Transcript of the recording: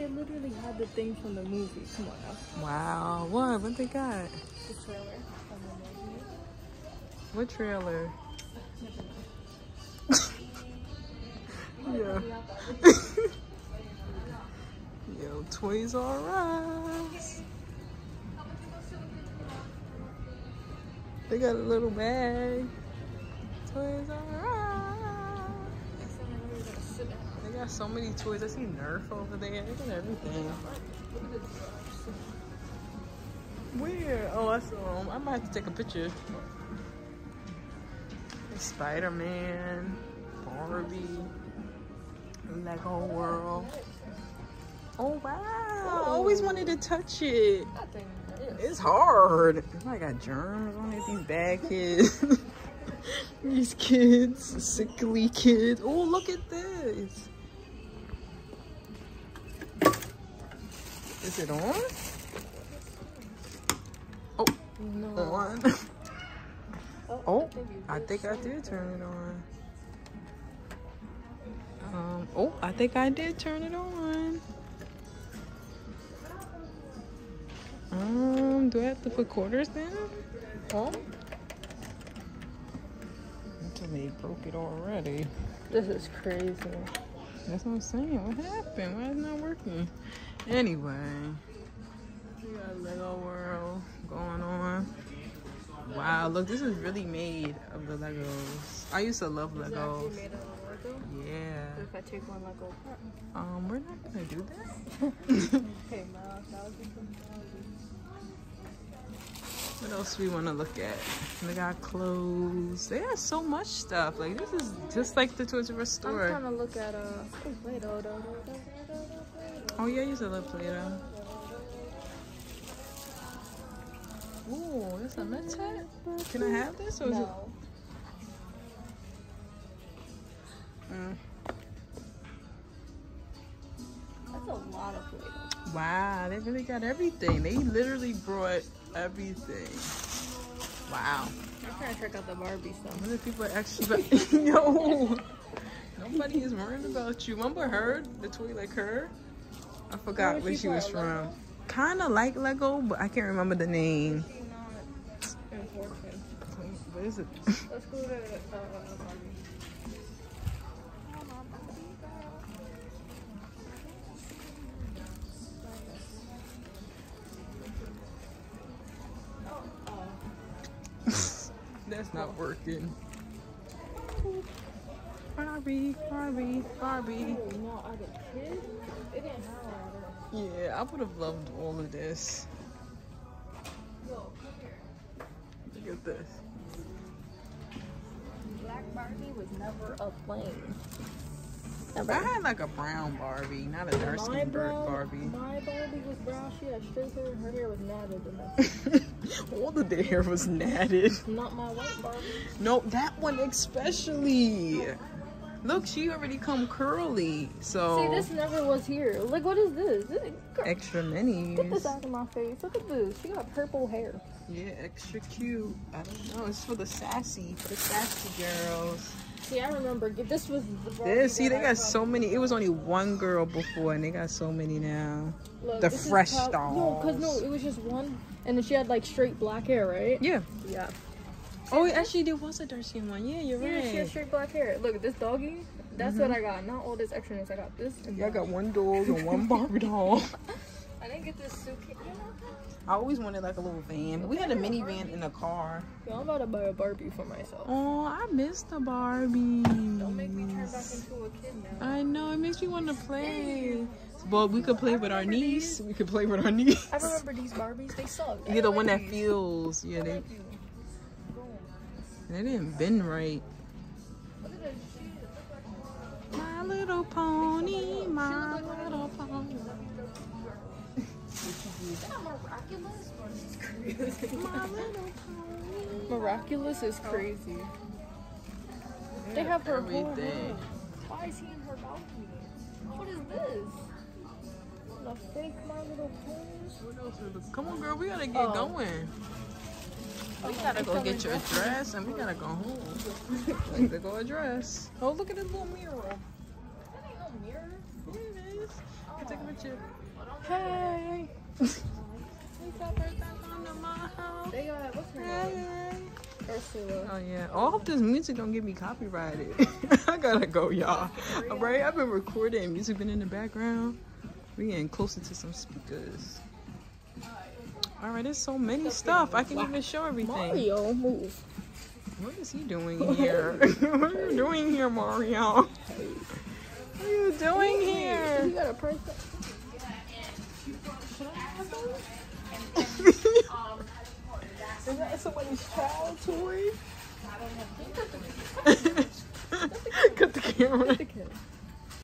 they literally had the thing from the movie. Come on now. Wow. What? What they got? The trailer from the movie. What trailer? yeah. Yo, Toys R Us. They got a little bag. Toys R Us. Got so many toys. I see Nerf over there. They got everything. Where? Oh, I saw 'em. I might have to take a picture. Spider-Man, Barbie, Lego World. Oh wow! I always wanted to touch it. That thing is. It's hard. I got germs on it. These bad kids. These kids, sickly kids. Oh, look at this. Is it on? Oh, No. on. Oh, I think I did turn it on. Um, oh, I think I did turn it on. Um, do I have to put quarters in? Oh. Until they broke it already. This is crazy. That's what I'm saying. What happened? Why is it not working? Anyway, we got Lego World going on. Wow, look, this is really made of the Legos. I used to love Legos. Lego? Yeah. If I take one Lego apart. Um, we're not gonna do that. Okay, that would be What else we want to look at? They got clothes. They got so much stuff. Like this is just like the Toys R Us store. I'm trying to look at uh. Oh, wait, oh. Oh yeah, I used to love Play-Doh. Ooh, that's a hat. Can I have this or is No. it? Mm. That's a lot of Play-Doh. Wow, they really got everything. They literally brought everything. Wow. I'm trying to check out the Barbie stuff. If people actually no. Nobody is worrying about you. Remember her? The toy like her? I forgot where she she was from. Kinda like Lego, but I can't remember the name. She's not important. What is it? Let's go to uh, Barbie. That's not working. Barbie, Barbie, Barbie. Oh no, are the kids? Didn't have all of Yeah, I would have loved all of this. this. Yo, come here. Look at this. Black Barbie was never a plane. I had like a brown Barbie, not a dark skinned Barbie. my Barbie was brown. She had straight hair. Her hair was matted. All of their hair was natted. not my white Barbie. No, that one especially. Look, she already come curly. So See, this never was here. Like, what is this? this extra Get this minis. out of my face. Look at this. She got purple hair. Yeah, extra cute. I don't know. It's for the sassy, for the sassy girls. See, I remember. This was the Barbie see, they I got so many. It was only one girl before, and they got so many now. Look, the fresh prob- No, because no, it was just one. And then she had like straight black hair, right? Yeah. Yeah. Oh, actually, there was a dark skin one. Yeah, you're Yeah, she had straight black hair. Look, this doggy. That's what mm-hmm. I got. Not all this extraness. I got this. And Yeah, I got one dog and one Barbie doll. I didn't get this suitcase. I always wanted like a little van. We had a minivan in a car. Yo, I'm about to buy a Barbie for myself. Oh, I miss the Barbie. Don't make me turn back into a kid now. I know it makes me want to play. But we could play with our niece. We could play with our niece. I remember these Barbies. They suck. You're the don't one that these. feels. Yeah, they like you. Boom. they didn't bend right. Look at this shit. My little pony, my Is that miraculous or is crazy? My little. Miraculous is oh. crazy. They have her whole everything. Why is he in her balcony? What is this? The fake My Little Ponies? What else is it? Come on, girl, we gotta get Oh. going. We Okay, gotta go get your dress and we gotta go home. like to go a dress. Oh, look at this little mirror. That ain't no mirror. Yeah, it is. You can take a picture picture. Hey. Oh yeah. All of this music don't get me copyrighted. I gotta go, y'all. Alright, I've been recording. Music been in the background. We getting closer to some speakers. Alright, there's so many stuff. I can't even show everything. Mario, move. What is he doing here? what are you doing here, Mario? What are you doing here? You got a. toy?